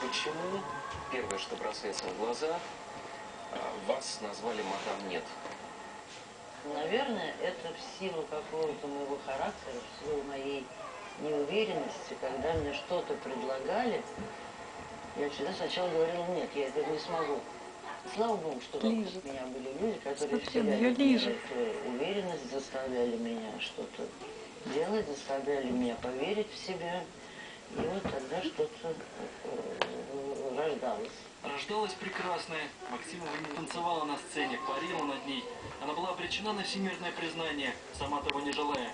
почему, первое, что бросается в глаза, а, вас назвали мадам нет? Наверное, это в силу какого-то моего характера, в силу моей неуверенности, когда мне что-то предлагали, я всегда сначала говорила, нет, я это не смогу. Слава Богу, что вокруг Лижет. меня были люди, которые вселяли эту уверенность, заставляли меня что-то делать, заставляли меня поверить в себя. И вот тогда что-то Рождалась прекрасная. Максимова не танцевала на сцене, парила над ней. Она была обречена на всемирное признание, сама того не желая.